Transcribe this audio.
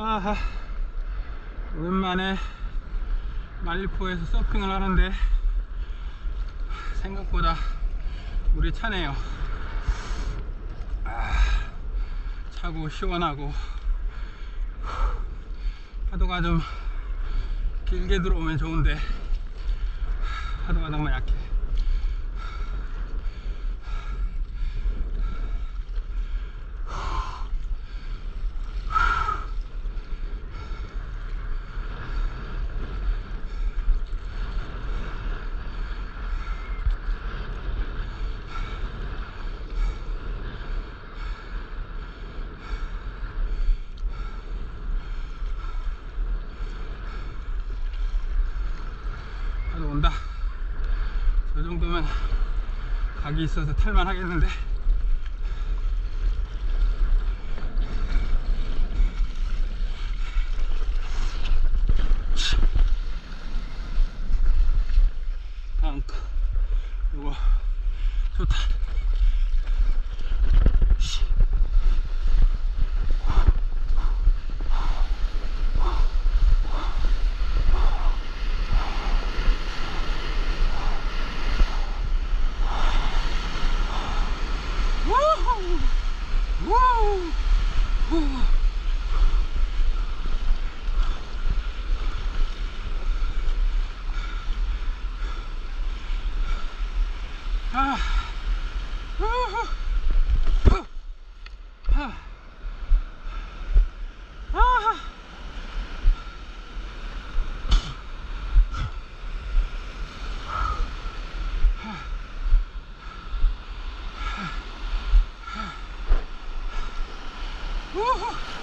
아하, 오랜만에 말리포에서 서핑을 하는데 생각보다 물이 차네요. 아, 차고 시원하고 파도가 좀 길게 들어오면 좋은데 파도가 너무 약해. 파도 온다. 저 정도면 각이 있어서 탈만 하겠는데. 앙크. 이거 좋다. Whoa! Woohoo!